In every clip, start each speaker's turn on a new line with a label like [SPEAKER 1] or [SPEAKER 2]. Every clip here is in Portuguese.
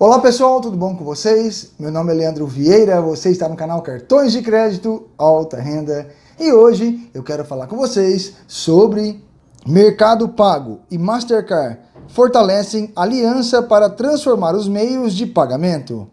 [SPEAKER 1] Olá pessoal, tudo bom com vocês? Meu nome é Leandro Vieira, você está no canal Cartões de Crédito Alta Renda e hoje eu quero falar com vocês sobre Mercado Pago e Mastercard fortalecem aliança para transformar os meios de pagamento.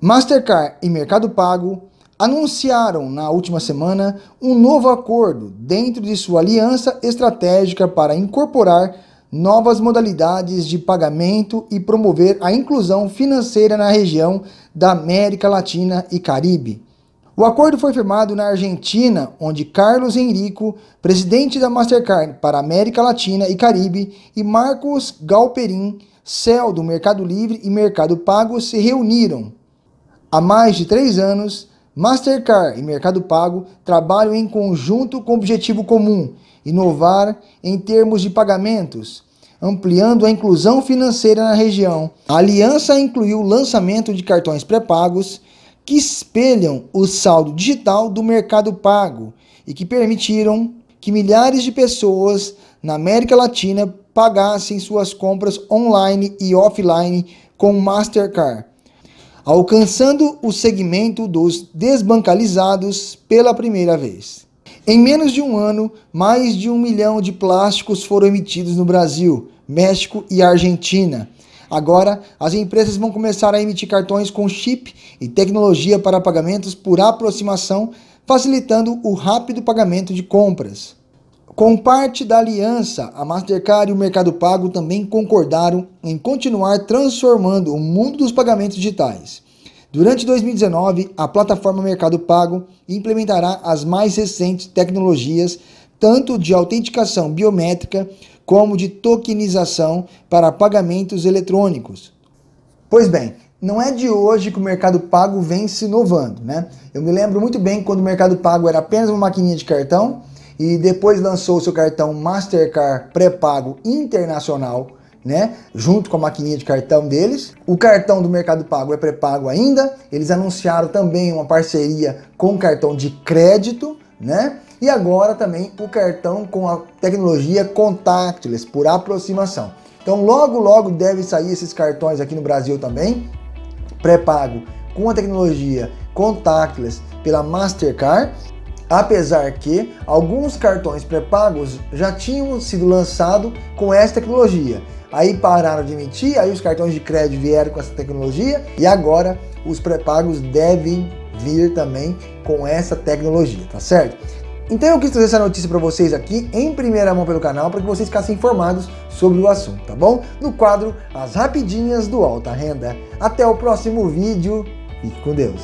[SPEAKER 1] Mastercard e Mercado Pago anunciaram na última semana um novo acordo dentro de sua aliança estratégica para incorporar novas modalidades de pagamento e promover a inclusão financeira na região da América Latina e Caribe. O acordo foi firmado na Argentina, onde Carlos Henrico, presidente da Mastercard para América Latina e Caribe, e Marcos Galperin, CEO do Mercado Livre e Mercado Pago, se reuniram. Há mais de três anos, Mastercard e Mercado Pago trabalham em conjunto com o objetivo comum inovar em termos de pagamentos, ampliando a inclusão financeira na região. A aliança incluiu o lançamento de cartões pré-pagos que espelham o saldo digital do mercado pago e que permitiram que milhares de pessoas na América Latina pagassem suas compras online e offline com Mastercard, alcançando o segmento dos desbancalizados pela primeira vez. Em menos de um ano, mais de um milhão de plásticos foram emitidos no Brasil, México e Argentina. Agora, as empresas vão começar a emitir cartões com chip e tecnologia para pagamentos por aproximação, facilitando o rápido pagamento de compras. Com parte da aliança, a Mastercard e o Mercado Pago também concordaram em continuar transformando o mundo dos pagamentos digitais. Durante 2019, a plataforma Mercado Pago implementará as mais recentes tecnologias, tanto de autenticação biométrica como de tokenização para pagamentos eletrônicos. Pois bem, não é de hoje que o Mercado Pago vem se inovando, né? Eu me lembro muito bem quando o Mercado Pago era apenas uma maquininha de cartão e depois lançou seu cartão Mastercard pré-pago internacional né? Junto com a maquininha de cartão deles. O cartão do Mercado Pago é pré-pago ainda. Eles anunciaram também uma parceria com o cartão de crédito, né? E agora também o cartão com a tecnologia contactless por aproximação. Então logo logo deve sair esses cartões aqui no Brasil também, pré-pago com a tecnologia contactless pela Mastercard apesar que alguns cartões pré-pagos já tinham sido lançados com essa tecnologia. Aí pararam de emitir, aí os cartões de crédito vieram com essa tecnologia e agora os pré-pagos devem vir também com essa tecnologia, tá certo? Então eu quis trazer essa notícia para vocês aqui em primeira mão pelo canal para que vocês ficassem informados sobre o assunto, tá bom? No quadro As Rapidinhas do Alta Renda. Até o próximo vídeo. Fique com Deus.